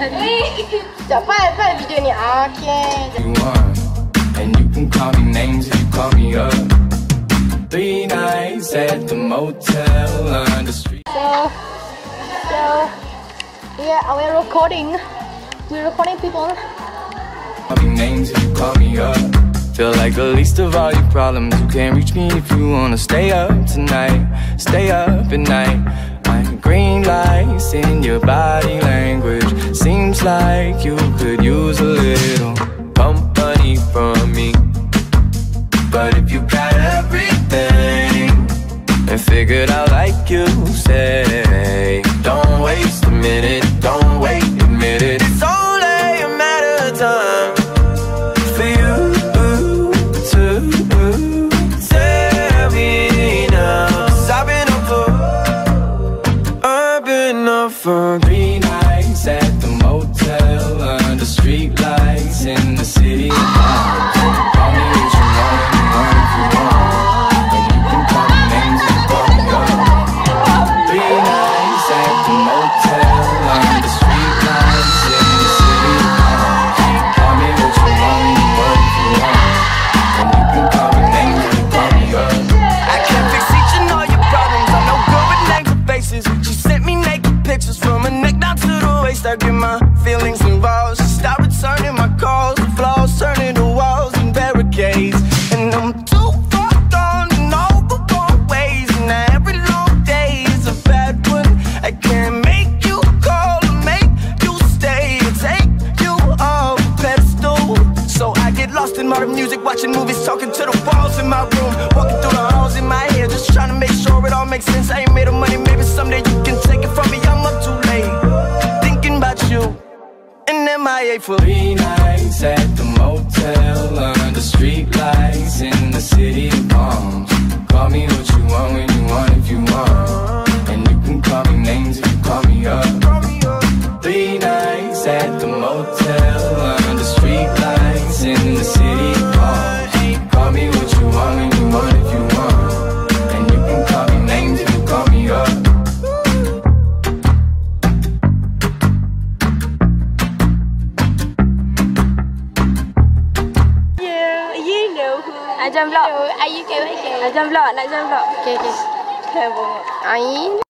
Cepat cepat video ni. Ah, okay. you want. And you can call me names if you call me up. Three nights at the motel on the street. So, so, yeah, we're recording. We're recording people. Call me names if you call me up. Feel like the least of all your problems. You can't reach me if you wanna stay up tonight. Stay up at night. I'm green lights in your body. Like you could use a little company from me. But if you got everything and figured out like you say, don't waste a minute, don't wait, admit it. It's only a matter of time for you to tell me now. Cause I've been up for, I've been up for three nights the waist. I get my feelings involved. She stopped returning my calls. The flaws turning to walls and barricades. And I'm too far gone in all the wrong ways. And now every long day is a bad one. I can't make you call or make you stay or take you off a pedestal. So I get lost in modern music, watching movies, talking to the walls in my room, walking through the halls in my head, just trying to make sure it all makes sense. I ain't made of money, For Three nights at the motel under street lights in the city of palms. Ajam vlog. Ayu kau okey. Ajam vlog, nak jam vlog. Okey okey. Kau bawa. Ain.